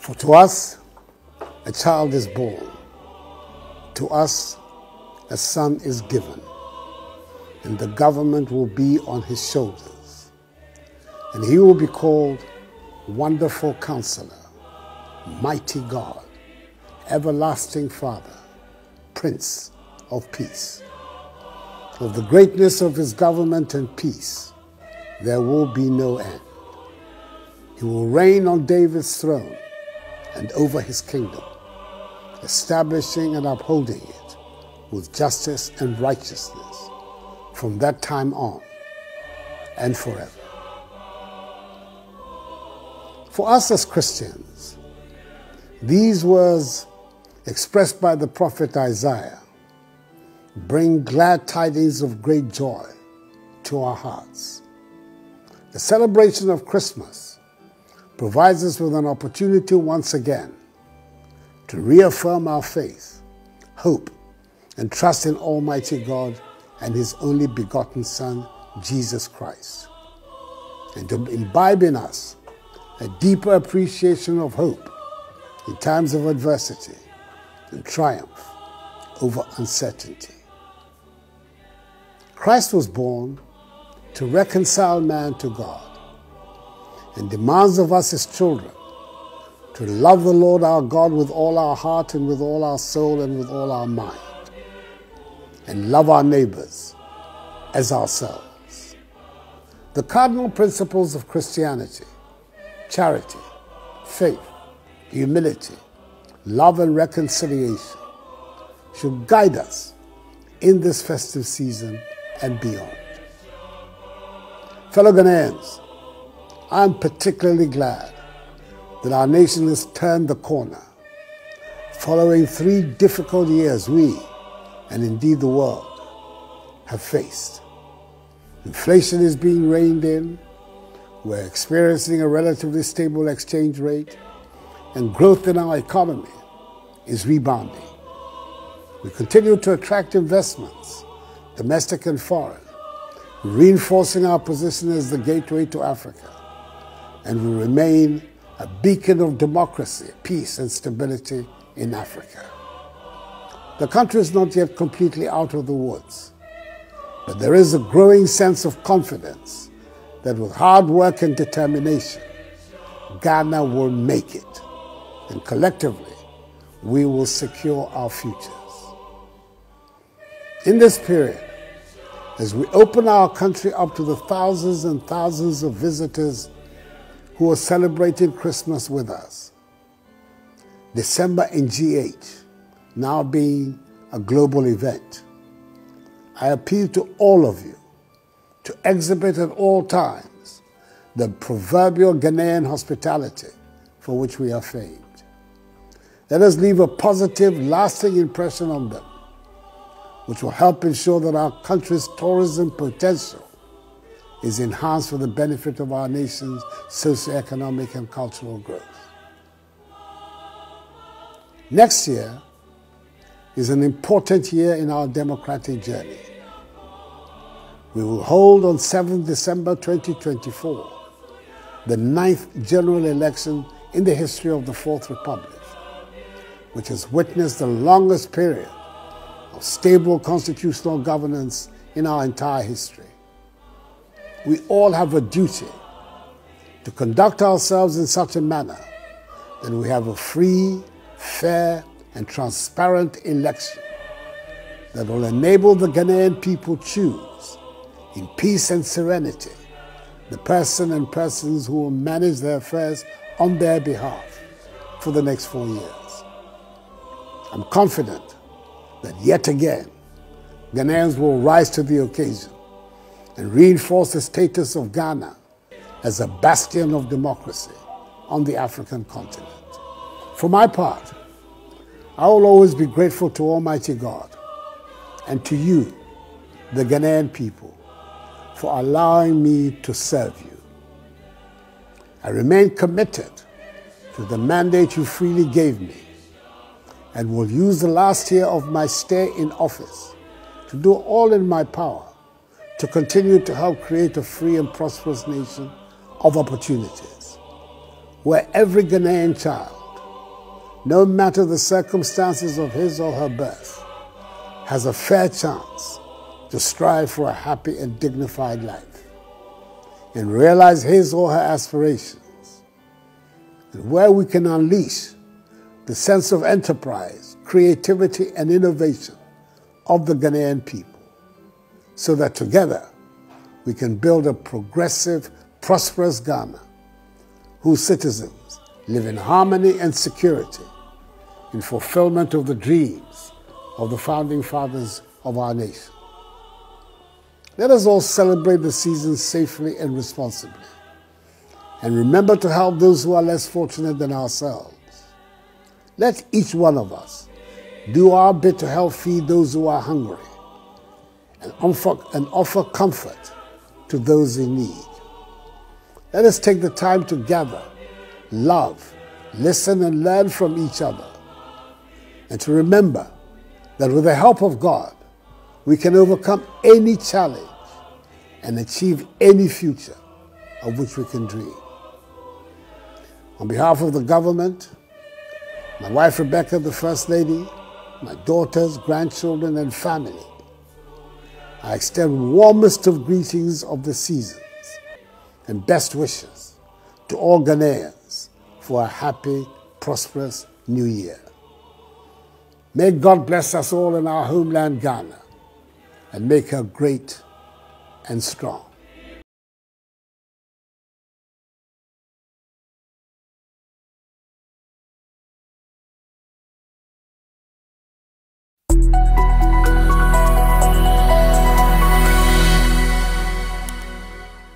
For to us a child is born, to us a son is given, and the government will be on his shoulders. And he will be called Wonderful Counselor, Mighty God, Everlasting Father, Prince of Peace. Of the greatness of his government and peace, there will be no end. He will reign on David's throne and over his kingdom, establishing and upholding it with justice and righteousness from that time on and forever. For us as Christians, these words expressed by the prophet Isaiah bring glad tidings of great joy to our hearts. The celebration of Christmas provides us with an opportunity once again to reaffirm our faith, hope, and trust in Almighty God and His only begotten Son, Jesus Christ, and to imbibe in us a deeper appreciation of hope in times of adversity and triumph over uncertainty. Christ was born to reconcile man to God and demands of us as children to love the Lord our God with all our heart and with all our soul and with all our mind, and love our neighbors as ourselves. The cardinal principles of Christianity charity, faith, humility, love, and reconciliation should guide us in this festive season and beyond. Fellow Ghanaians, I'm particularly glad that our nation has turned the corner. Following three difficult years, we, and indeed the world, have faced. Inflation is being reined in, we're experiencing a relatively stable exchange rate, and growth in our economy is rebounding. We continue to attract investments domestic and foreign, reinforcing our position as the gateway to Africa, and will remain a beacon of democracy, peace, and stability in Africa. The country is not yet completely out of the woods, but there is a growing sense of confidence that with hard work and determination, Ghana will make it, and collectively, we will secure our futures. In this period, as we open our country up to the thousands and thousands of visitors who are celebrating Christmas with us. December in GH now being a global event. I appeal to all of you to exhibit at all times the proverbial Ghanaian hospitality for which we are famed. Let us leave a positive, lasting impression on them which will help ensure that our country's tourism potential is enhanced for the benefit of our nation's socioeconomic and cultural growth. Next year is an important year in our democratic journey. We will hold on 7th December 2024 the ninth general election in the history of the Fourth Republic, which has witnessed the longest period of stable constitutional governance in our entire history. We all have a duty to conduct ourselves in such a manner that we have a free, fair, and transparent election that will enable the Ghanaian people choose in peace and serenity the person and persons who will manage their affairs on their behalf for the next four years. I'm confident that yet again, Ghanaians will rise to the occasion and reinforce the status of Ghana as a bastion of democracy on the African continent. For my part, I will always be grateful to Almighty God and to you, the Ghanaian people, for allowing me to serve you. I remain committed to the mandate you freely gave me and will use the last year of my stay in office to do all in my power to continue to help create a free and prosperous nation of opportunities where every Ghanaian child no matter the circumstances of his or her birth, has a fair chance to strive for a happy and dignified life and realize his or her aspirations, and where we can unleash the sense of enterprise, creativity, and innovation of the Ghanaian people so that together we can build a progressive, prosperous Ghana whose citizens live in harmony and security in fulfillment of the dreams of the founding fathers of our nation. Let us all celebrate the season safely and responsibly. And remember to help those who are less fortunate than ourselves. Let each one of us do our bit to help feed those who are hungry and offer comfort to those in need. Let us take the time to gather, love, listen, and learn from each other. And to remember that with the help of God, we can overcome any challenge and achieve any future of which we can dream. On behalf of the government, my wife Rebecca, the First Lady, my daughters, grandchildren, and family, I extend warmest of greetings of the seasons and best wishes to all Ghanaians for a happy, prosperous new year. May God bless us all in our homeland Ghana and make her great and strong.